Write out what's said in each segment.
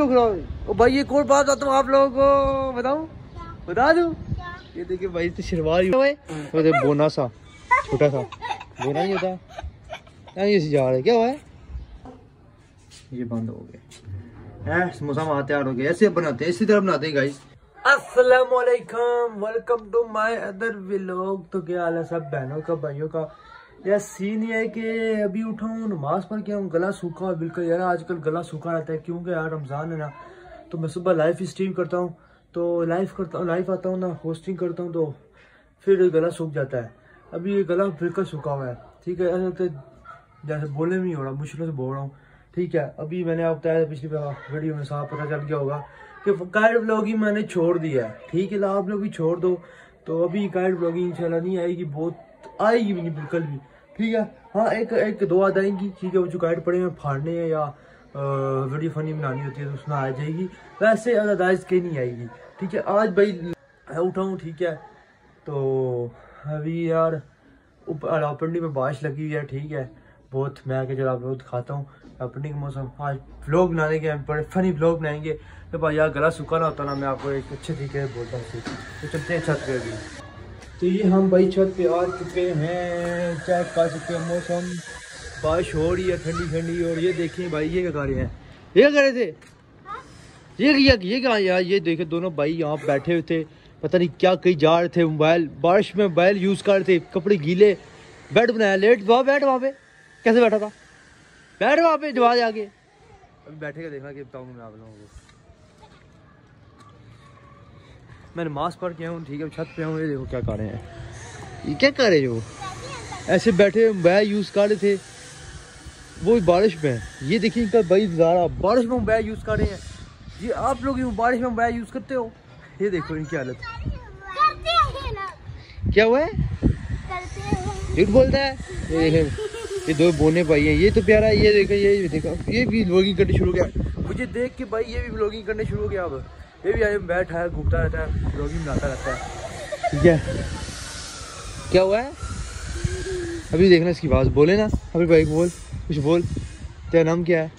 ओ भाई एक और बात बताऊँ आप लोगों को? बताऊँ? बता दूँ? ये देखिए भाई तो ही वो तो बोना सा, छोटा सा। बोना नहीं होता। ऐसे जा रहे क्या हुआ है? ये बंद हो गया। समोसा तैयार हो गया। ऐसे बनाते हैं इसी तरह बनाते हैं गाइस अस्सलाम वालेकुम टू अदर तो क्या हाल है सब? बहनों का, भाइयों का। यार सीन ये है कि अभी उठा हूँ, नमाज़ पढ़ के हूँ, गला सूखा हुआ बिल्कुल यार, आजकल गला सूखा रहता है। क्योंकि यार, रमज़ान है ना तो मैं सुबह लाइव स्ट्रीम करता हूँ तो लाइव करता हूँ लाइव आता हूँ ना होस्टिंग करता हूँ तो फिर गला सूख जाता है। अभी ये गला बिल्कुल सूखा हुआ है, ठीक है? ऐसा जैसे बोलने में हो रहा, मुश्किलों से बोल रहा हूँ, ठीक है? अभी मैंने आप बताया पिछली वीडियो में साफ़ पता चल गया होगा कि गाइड ब्लॉगिंग मैंने छोड़ दिया है, ठीक है? आप लोग भी छोड़ दो तो अभी गाइड ब्लॉगिंग इंशाल्लाह नहीं आएगी, बहुत आएगी भी नहीं, बिल्कुल भी। ठीक है। हाँ एक एक, दो आ जाएँगी ठीक है, वो जो गाइड पड़े हैं, फाड़ने हैं या वीडियो फनी बनानी होती है तो उसमें आ जाएगी। वैसे अदाइज के नहीं आएगी। ठीक है, आज भाई उठाऊँ, ठीक है। तो अभी यार रावपिंडी में बारिश लगी हुई है, ठीक है। बहुत, मैं जब आप लोग दिखाता हूँ रावपिंडी का मौसम। आज ब्लॉग बनाने के, बड़े फनी ब्लॉग बनाएँगे। तो भाई यार गला सूखा ना होता ना, मैं आपको एक अच्छे तरीके से बोलता हूँ तो चलते हैं छत पे अभी। तो ये हम भाई छत पे आ चुके हैं। चेक कर सकते हैं मौसम। बारिश हो रही है, ठंडी ठंडी, और ये देखें भाई, ये क्या कर रहे हैं? ये कर रहे थे? ये ये ये क्या यार? ये देखे दोनों भाई यहाँ बैठे हुए थे। पता नहीं क्या कहीं जा रहे थे मोबाइल। बारिश में मोबाइल यूज़ कर रहे थे। कपड़े गीले। बेड बनाया। लेट वहाँ, बैठ वहाँ पे। कैसे बैठा था? बैठ वहाँ पे जवाब आगे। अभी बैठेगा देखना कि बताऊँगा मैं आप लोगों को। मैंने मास्क पढ़ के आऊँ ठीक है छत पे आऊँ ये देखो क्या कर रहे हैं। ये क्या कर रहे जो ऐसे बैठे मोबाइल यूज़ कर रहे थे। वो बारिश में। ये देखिए इनका भाई ज़ारा बारिश में मोबाइल यूज़ कर रहे हैं। ये आप लोग बारिश में मोबाइल यूज़ करते हो? ये देखो इनकी हालत। क्या हुआ है? झूठ बोलता है? ये देखें ये दो बोने भाई हैं। ये तो प्यारा है ये देखो ये देखो। ये भी ब्लॉगिंग करने शुरू हो गया। मुझे देख के भाई ये भी ब्लॉगिंग करने शुरू हो गया अब। ये भी आए बैठा है घूमता रहता है ब्लॉगिंग बनाता रहता है। ठीक है। क्या हुआ है? अभी देखना इसकी बात बोले ना। अभी भाई बोल। कुछ बोल। तेरा नाम क्या है?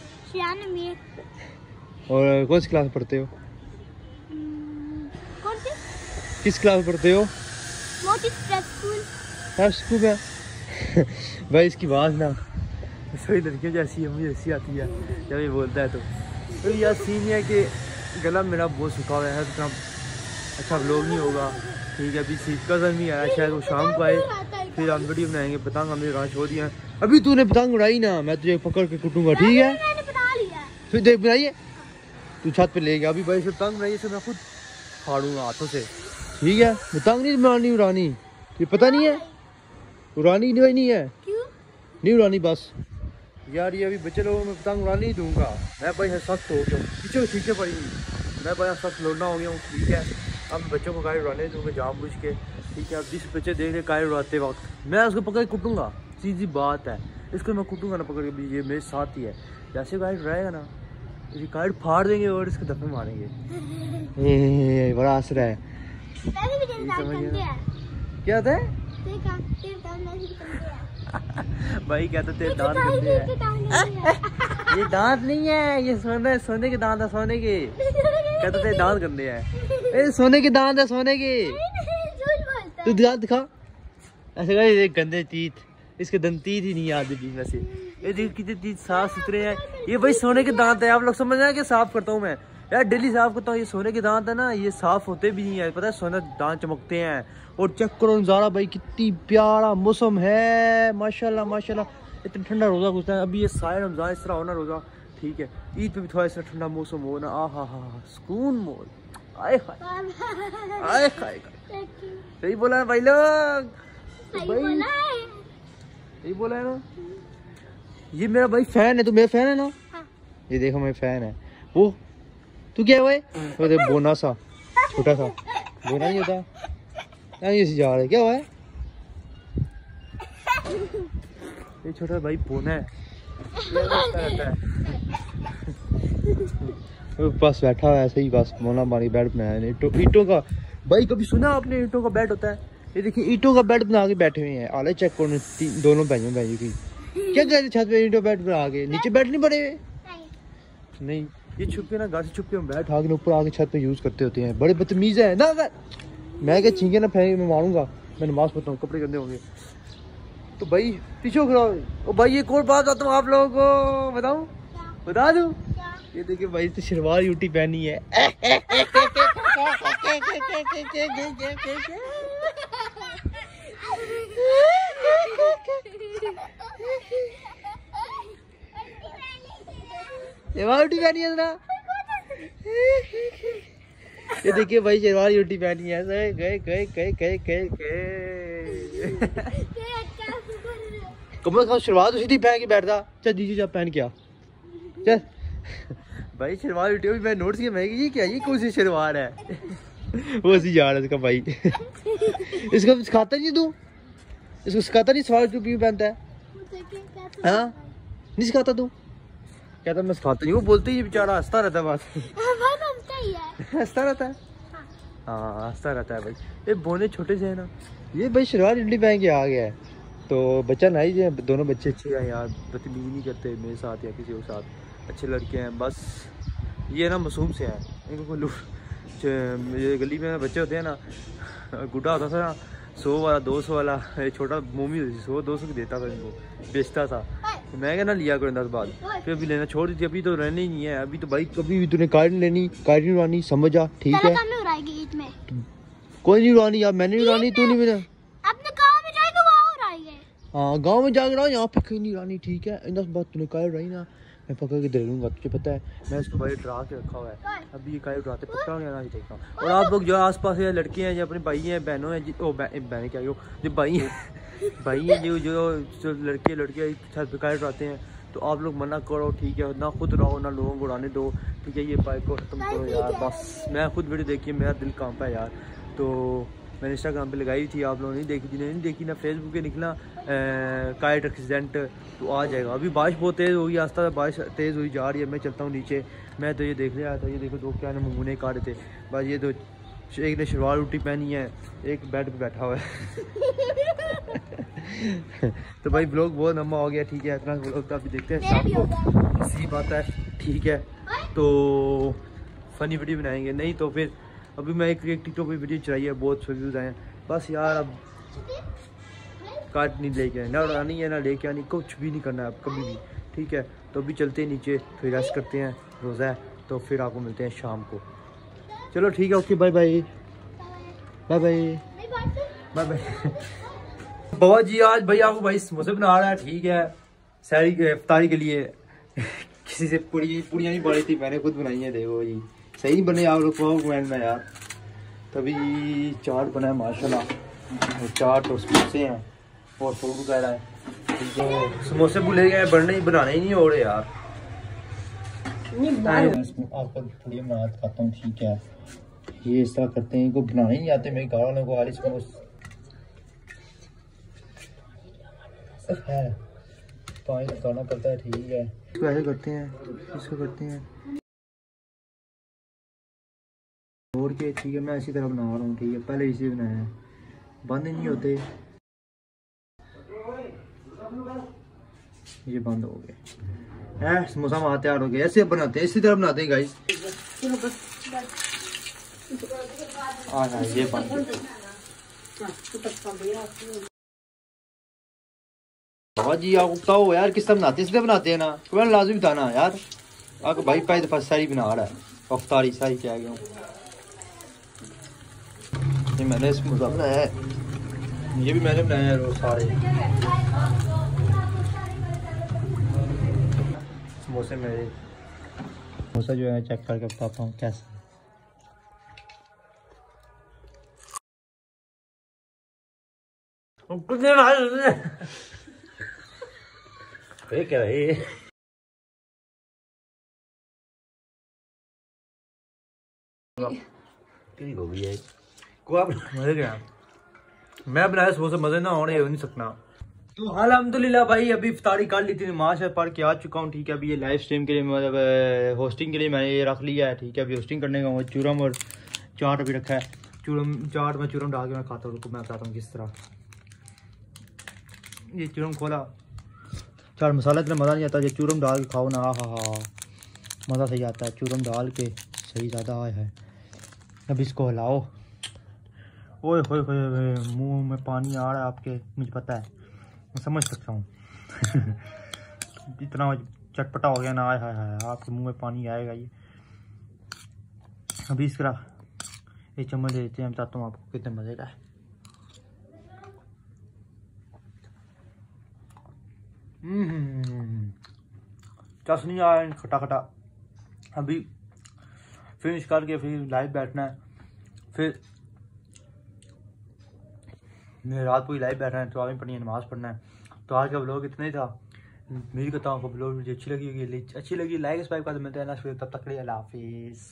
और कौन सी क्लास पढ़ते हो? कौन सी? किस क्लास पढ़ते हो? स्कूल स्कूल में? भाई इसकी बात ना सभी लड़कियों जैसी है मुझे ऐसी आती है। जब ये बोलता है तो। तो यार सीन है कि गला मेरा बहुत सूखा हुआ है इतना अच्छा व्लॉग नहीं होगा। ठीक है अभी सीट का नहीं आया शायद वो शाम को आए फिर हम वीडियो बनाएँगे पतंग हमने कहा छोड़ दिया अभी तूने पतंग उड़ाई ना मैं तुझे पकड़ के कुटूँगा ठीक है? फिर देख बनाइए तू छत पे ले गया अभी भाई से पतंग बनाइए से मैं खुद फाड़ूँगा हाथों से। ठीक है पतंग नहीं बनानी उड़ानी। ये पता नहीं है? उड़ानी नहीं नहीं है। नहीं उड़ानी बस। यार ये अभी बच्चे लोगों में पतंग उड़ा नहीं दूँगा। मैं भाई सख्त हो। गया पीछे ठीक है भाई मैं भाई सख्त लौटना हो गया हूँ ठीक है? अब बच्चों को गाय उड़ाने दूँगा जाम बुझ के ठीक है? अब जिस बच्चे देख रहे गाय उड़ाते वक्त मैं उसको पकड़ कुटूँगा। सीधी बात है। इसको मैं कुटूँगा ना पकड़ के ये मेरे साथ ही है। जैसे गाइड उड़ाएगा ना गाइड फाड़ देंगे और इसके दफे मारेंगे। बड़ा असर है। क्या था? भाई कहते थे दांत गंदे हैं। ये दांत नहीं है ये सोने सोने के दांत है सोने के। कहते थे दांत गंदे हैं। ए सोने के दांत है सोने के। तू दिखा दिखा। ऐसे कहा ये गंदे तीत इसके दंत तीत ही नहीं आते बीच में से ये देख कितने तीत साफ़ सुथरे हैं। ये भाई सोने के दांत है। आप लोग समझ रहे हैं कि साफ़ करता हूँ मैं? यार डेली साफ़ करता हूँ। ये सोने के दांत है ना ये साफ़ होते भी नहीं है। पता है सोने दांत चमकते हैं। और चेक करो नज़ारा भाई कितनी प्यारा मौसम है। माशाल्लाह माशाल्लाह। इतना ठंडा रोज़ा घुसता है। अभी ये सारे रमज़ान इस तरह होना रोज़ा। ठीक है। ईद पे भी थोड़ा इस ठंडा मौसम हो ना। आ हा हा सुकून मोल। आए खाए आए खाए सही बोला भाई लोग। भाई सही बोला है ना। ये मेरा भाई फ़ैन है तू मेरा फ़ैन है ना? हाँ। ये देखो मेरा फ़ैन है। वो तू क्या हुआ है बोना सा छोटा सा। बोना नहीं होता। ये जा रहे क्या हुआ है? ये छोटा भाई पोना है। बस बैठा हुआ ऐसे ही बस मोना मारी बेड बनाया ईटों ईटों का भाई कभी सुना आपने ईटों का बेड होता है? ये देखिए ईटों का बेड बना के बैठे हुए हैं। आले चेक करो दोनों भाइयों भाइयों की। क्या कह रहे छत पे ईटों बेड बना के? नीचे बेड नहीं पड़े हुए? नहीं ये छुप के ना घर से छुप के बैठ आगे ऊपर आके छत पे यूज़ करते होते हैं। बड़े बदतमीज है ना कर मैं क्या छींके ना फेंक मैं मारूँगा। मैं नमाज़ पढ़ता हूँ कपड़े गंदे होंगे। तो भाई पीछे खड़ा ओ भाई एक और बात बताता हूँ आप लोगों को? बताऊँ? बता दूँ? ये देखिए भाई तो शलवार यूटी पहनी है। यूटी पहनी है ना ये देखिए भाई, शलवार यूटी पहनी है। गए गए गए गए गए गए गए। कम से कम तो सीधी पहन के बैठता। चल, जीजू जा पहन के आ चल। भाई शलवार यूटी भी मैं नोट्स किया, मैं ये क्या, ये कौन सी शलवार है? वो रहा है इसका भाई। इसको सिखाता नहीं तू? इसको सिखाता नहीं, सवाल टू क्यों पहनता है? हाँ? नहीं सिखाता तू? कहता मैं सिखाता नहीं, वो बोलते ही बेचारा, हंसता रहता है बस। हंसता रहता है? हाँ हंसता रहता है भाई। ये बोने छोटे से है ना। ये भाई शलवार इडली पहन के आ गया है। तो बच्चा नहीं है, दोनों बच्चे अच्छे हैं, यार। बदतमीजी नहीं करते मेरे साथ या किसी और साथ। अच्छे लड़के हैं बस। ये ना मासूम से हैं। इनको कोई लूट ये गली में बच्चे होते हैं ना गुड्डा होता था ना सौ वाला दो सौ वाला ये छोटा मोमी होती सौ दो सौ की देता था इनको बेचता था। तो मैं क्या ना लिया करूँ दस बाद। फिर अभी लेना छोड़ दी थी अभी तो रहने ही नहीं है। अभी तो भाई कभी भी तूने कार लेनी कार नहीं उड़ानी समझ आ ठीक है? कोई नहीं उड़ानी यार मैंने नहीं उड़ानी तू नहीं मेरा हाँ गाँव में जाकर यहाँ पे कहीं नहीं उड़ानी ठीक है? इन दस बात तूने कार उड़ाई ना मैं पकड़ के लूँगा तुझे पता है, मैं इसको भाई डरा के रखा हुआ है। अभी ये काय उठाते पक्का नहीं आना देखता हूँ और आप लोग जो आसपास या लड़के हैं जो अपने भाई हैं, बहनों हैं ओ बहनें क्या हो जो भाई हैं भाई हैं, जो जो जो लड़के लड़के छत पे काय उड़ाते हैं तो आप लोग मना करो, ठीक है? ना खुद रहो, ना लोगों को उड़ाने दो, ठीक है? ये बाइक को ख़त्म करो यार, बस। मैं खुद वीडियो देखी, मेरा दिल कांपा है यार तो मैंने इंस्टाग्राम पे लगाई थी आप लोगों ने देखी जिन्हें नहीं देखी ना फेसबुक पे निकला काइट एक्सीडेंट तो आ जाएगा। अभी बारिश बहुत तेज़ होगी आस्ता बारिश तेज़ हुई जा रही है। मैं चलता हूँ नीचे। मैं तो ये देखने आया था ये देखो दो क्या नमूने काटे थे। बस ये तो एक ने शलवार रोटी पहनी है एक बेड पे बैठा हुआ है। तो भाई ब्लॉग बहुत लंबा हो गया ठीक है इतना ब्लॉग तो अभी देखते हैं शाम को। सही बात है ठीक है। तो फनी वीडियो बनाएँगे। नहीं तो फिर अभी मैं एक एक टिकटॉक पे वीडियो चलाई है, बहुत व्यूज़ आए हैं। बस यार, अब काट नहीं लेके आए। ना उड़ानी है, ना लेके आनी, कुछ भी नहीं करना है अब, कभी भी। ठीक है तो अभी चलते हैं नीचे, फिर रेस्ट करते हैं, रोज़ा है तो फिर आपको मिलते हैं शाम को। चलो ठीक है okay bye bye bye bye bye bye बाबा जी, आज भाई आपको भाई समोसे बना रहा है, ठीक है। सैरी इफ्तारी के लिए। किसी से पुड़ी पूड़ियाँ नहीं पड़ी थी, मैंने खुद बनाई है, देखो जी। सही बने आप लोग को कमेंट में यार। तभी चाट बना है माशाल्लाह। चाट और समोसे हैं और फूल वगैरह है। तो समोसे भूले गए बनने ही बनाने ही नहीं हो रहे यार। आपको थोड़ी बना खाता हूँ ठीक है। ये इस तरह करते हैं इनको बनाने ही नहीं आते। मेरे गाँव वालों को आलिस समोसे है। पानी लगाना पड़ता है ठीक है। इसको ऐसे करते हैं इसको करते हैं। और के, ठीक है, मैं इसी तरह बना रहा हूँ, ठीक है, पहले इसी बनाया है। बंद नहीं होते। ये बंद हो गए। है समोसा वहाँ तैयार हो गया ऐसे बनाते हैं इसी तरह बनाते हैं गाइस हाँ ये बंद। बाबा जी, आप बताओ यार, किस तरह बनाते हैं? इस तरह बनाते हैं ना। तुम्हें लाजमी बताना, यार। आपको भाई, पहले दफ़ा सारी बना रहा है। अफ्तारी सारी, क्या गया ये मैंने समोसा बनाया है। ये भी मैंने बनाया है रोज सारे। समोसे मेरे। समोसा जो है चेक करके बताता हूँ कैसे कुछ नहीं क्या है? है? को मज़े मैं बनाया समोसा मज़े ना होने हो नहीं सकना। तो अलहमदुल्ला भाई, अभी इफ्तारी कर ली थी, नमाज़ है, पढ़ के आ चुका हूँ, ठीक है। अभी ये लाइव स्ट्रीम के लिए मतलब होस्टिंग के लिए मैंने ये रख लिया है, ठीक है। अभी होस्टिंग करने का चूरम और चाट अभी रखा है। चूरम, चाट में चूरम डाल के मैं खाता हूँ मैं बताता हूँ किस तरह। ये चूरम खोला। चाट मसाला इतना मज़ा नहीं आता, ये चूरम डाल के खाओ ना हा हा। मज़ा सही आता है, चूरम डाल के, सही ज़्यादा आया है। अब इसको हिलाओ। ओए होए होए मुँह में पानी आ रहा है आपके मुझे पता है। मैं समझ सकता हूँ। इतना चटपटा हो गया ना आया है आपके मुँह में पानी आएगा ये। अभी इसका एक चम्मच दे देते हैं बताता हूँ आपको कितने मज़े का है। हम्म, चसनी आया खटा खटा अभी फिनिश करके फिर लाइव बैठना है। फिर रात पूरी लाइव बैठना है तो आप पढ़नी है, नमाज़ पढ़ना है। तो आज का ब्लॉग इतना ही था। मेरी कहता हूँ आपको ब्लॉग मुझे अच्छी लगी होगी। अच्छी लगी लाइक इस बाइक का तो मिलते हैं ना तब तक हाफिज़।